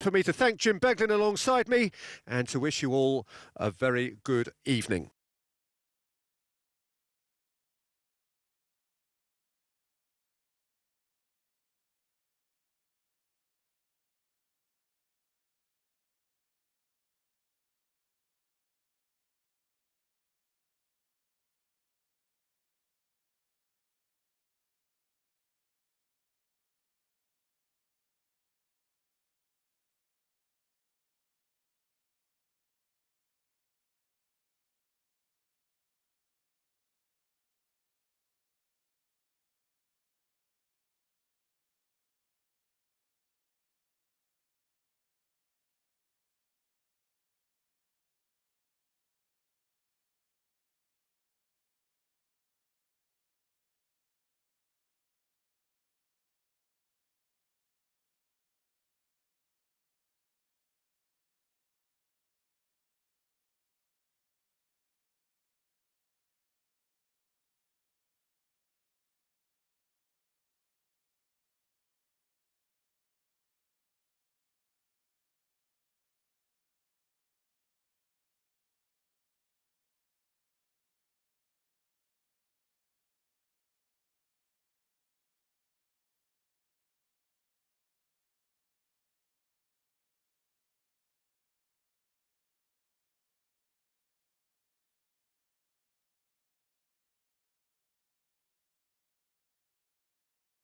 For me to thank Jim Beglin alongside me and to wish you all a very good evening.